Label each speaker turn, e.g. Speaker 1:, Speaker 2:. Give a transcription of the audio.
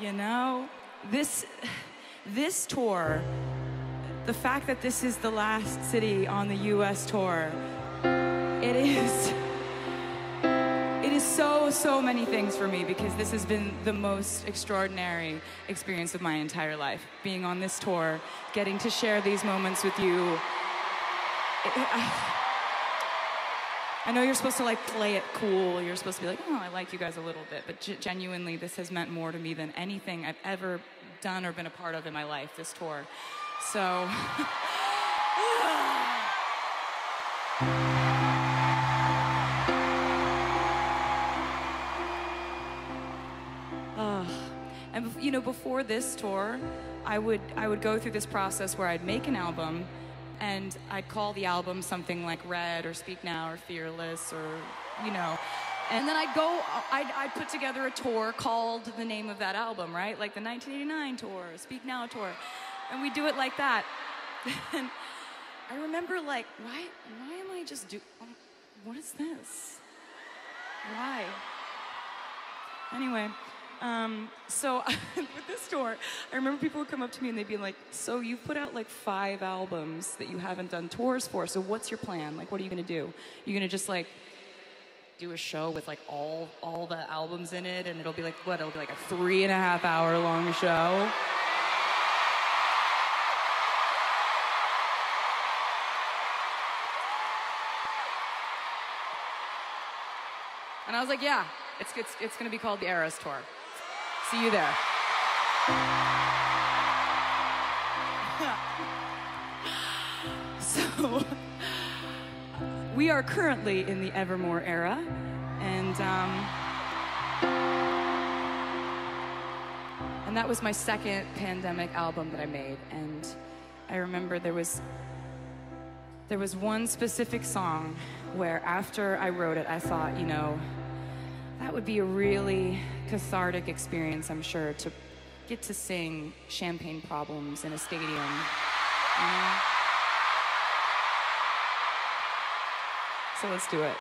Speaker 1: You know, this this tour, the fact that this is the last city on the US tour, it is it is so so many things for me because this has been the most extraordinary experience of my entire life. Being on this tour, getting to share these moments with you. It- I- I know you're supposed to like play it cool. You're supposed to be like, oh, I like you guys a little bit. But g- genuinely, this has meant more to me than anything I've ever done or been a part of in my life, this tour. So. Ugh. and you know, before this tour, I would I would go through this process where I'd make an album, and I'd call the album something like Red or Speak Now or Fearless or you know, and then I'd go I'd, I'd put together a tour called the name of that album, right? Like the 1989 tour, Speak Now tour, and we do it like that. and I remember like, why why am I just do? Um, what is this? Why? Anyway, um, so with this tour, I remember people would come up to me and they'd be like, "So you've put out like five albums that you haven't done tours for. So what's your plan? Like, what are you gonna do? You're gonna just like do a show with like all all the albums in it, and it'll be like what? It'll be like a three and a half hour long show." And I was like, yeah, it's, it's, it's going to be called the Eras Tour. See you there. so, we are currently in the Evermore era, and um, and that was my second pandemic album that I made. And I remember there was there was one specific song where after I wrote it, I thought, you know, that would be a really cathartic experience, I'm sure, to get to sing Champagne Problems in a stadium. So let's do it.